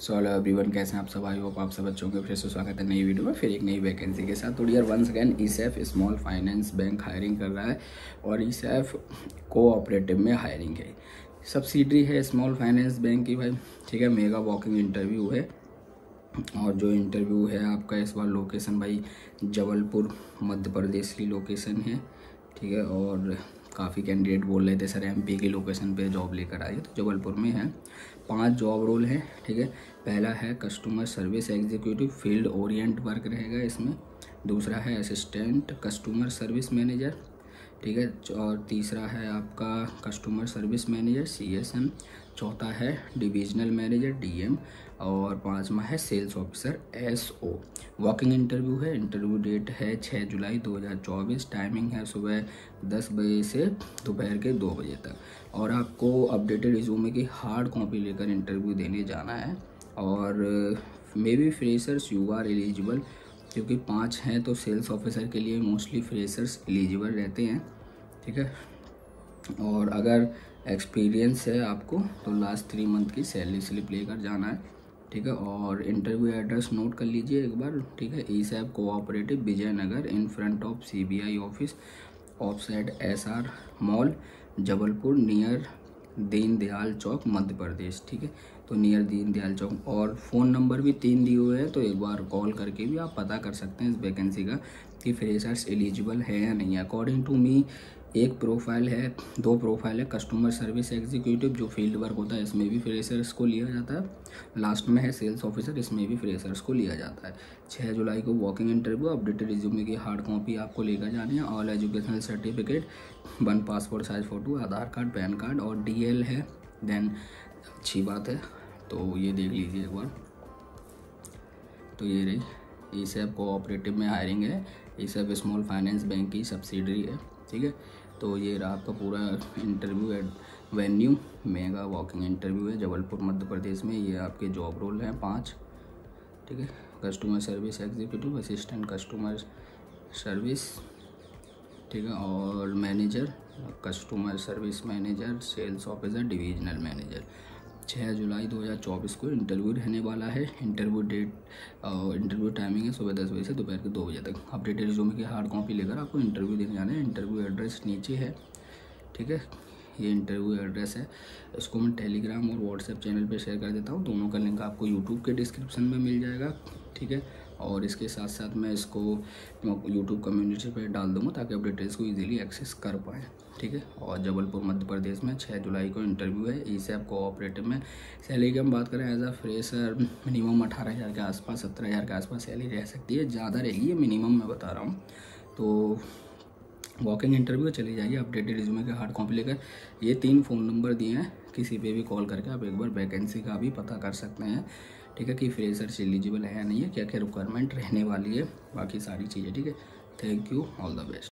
So hello everyone कैसे हैं आप सब? आई होप आप सब बच्चों के फिर से स्वागत है नई वीडियो में। फिर एक नई वैकेंसी के साथ। तो dear once again ESAF small finance bank hiring कर रहा है और ई कोऑपरेटिव में हायरिंग है। सब्सिडरी है स्मॉल फाइनेंस बैंक की भाई। ठीक है मेगा वॉकिंग इंटरव्यू है। और जो इंटरव्यू है आपका, इस बार लोकेशन भाई जबलपुर, मध्य प्रदेश की लोकेशन है। ठीक है, और काफ़ी कैंडिडेट बोल रहे थे सर एमपी की लोकेशन पे जॉब लेकर आइए तो जबलपुर में है। पाँच जॉब रोल हैं, ठीक है? पहला है customer service executive field orient work रहेगा इसमें। दूसरा है असिस्टेंट कस्टमर सर्विस मैनेजर ठीक है, और तीसरा है आपका customer service manager C S M चौथा है डिविजनल मैनेजर डी एम और पांचवा है sales officer S O walking interview है इंटरव्यू डेट है छः जुलाई 2024 टाइमिंग है सुबह दस बजे से दोपहर के दो बजे तक. और आपको अपडेटेड रिज्यूमे की हार्ड कॉपी लेकर इंटरव्यू देने जाना है. और maybe freshers you are eligible क्योंकि पाँच हैं तो सेल्स ऑफिसर के लिए मोस्टली फ्रेशर्स एलिजिबल रहते हैं, ठीक है? और अगर एक्सपीरियंस है आपको तो लास्ट थ्री मंथ की सैलरी स्लिप लेकर जाना है, ठीक है? और इंटरव्यू एड्रेस नोट कर लीजिए एक बार, ठीक है? ESAF cooperative Vijaynagar in front of CBI office opposite S R mall Jabalpur near Deen Dayal चौक, मध्य प्रदेश, ठीक है? तो नियर दीन दयाल चौक। और फ़ोन नंबर भी तीन दिए हुए हैं तो एक बार कॉल करके भी आप पता कर सकते हैं इस वैकेंसी का कि फ्रेशर्स एलिजिबल है या नहीं। अकॉर्डिंग टू मी एक प्रोफ़ाइल है, दो प्रोफ़ाइल है कस्टमर सर्विस एग्जीक्यूटिव जो फ़ील्ड वर्क होता है, इसमें भी फ्रेशर्स को लिया जाता है। लास्ट में है सेल्स ऑफिसर इसमें भी फ्रेशर्स को लिया जाता है। छः जुलाई को वॉकिंग इंटरव्यू अपडेटेड रिज्यूमे की हार्ड कॉपी आपको लेकर जानी है। All educational certificate one passport size photo Aadhaar card PAN card और डीएल है देन अच्छी बात है तो ये देख लीजिए एक बार। तो ये रही ई सब कोऑपरेटिव में हायरिंग है। ई सब स्मॉल फाइनेंस बैंक की सब्सिडरी है, ठीक है? तो ये रहा आपका पूरा interview at venue mega walking interview है जबलपुर, मध्य प्रदेश में। ये आपके जॉब रोल हैं पाँच, ठीक है? Customer service executive assistant customer service ठीक है? और manager customer service manager sales officer divisional manager छः जुलाई 2024 को इंटरव्यू रहने वाला है। इंटरव्यू डेट इंटरव्यू टाइमिंग है सुबह दस बजे से दोपहर के दो बजे तक। अपडेटेड रिज्यूमे की हार्ड कॉपी लेकर आपको इंटरव्यू देने जाना है। इंटरव्यू एड्रेस नीचे है, ठीक है? ये इंटरव्यू एड्रेस है। इसको मैं टेलीग्राम और व्हाट्सएप चैनल पर शेयर कर देता हूँ। दोनों का लिंक आपको यूट्यूब के डिस्क्रिप्शन में मिल जाएगा, ठीक है? और इसके साथ साथ मैं इसको यूट्यूब कम्युनिटी पे डाल दूँगा ताकि आप डिटेल्स को इजीली एक्सेस कर पाएँ, ठीक है? और जबलपुर, मध्य प्रदेश में छः जुलाई को इंटरव्यू है। ई से कोऑपरेटिव में सैलरी की हम बात करें एज अ फ्रेशर मिनिमम अठारह हज़ार के आसपास, सत्रह हज़ार के आसपास सैलरी रह सकती है। ज़्यादा रहेगी मिनिमम मैं बता रहा हूँ। तो वॉकिंग इंटरव्यू चली जाइए। अपडेटेड रिज्यूमे के हार्ड कॉपी लेकर ये तीन फ़ोन नंबर दिए हैं। किसी पे भी कॉल करके आप एक बार वैकेंसी का भी पता कर सकते हैं। ठीक है, कि फ्रेशर एलिजिबल है या नहीं है क्या क्या रिक्वायरमेंट रहने वाली है, बाकी सारी चीज़ें, ठीक है? Thank you all the best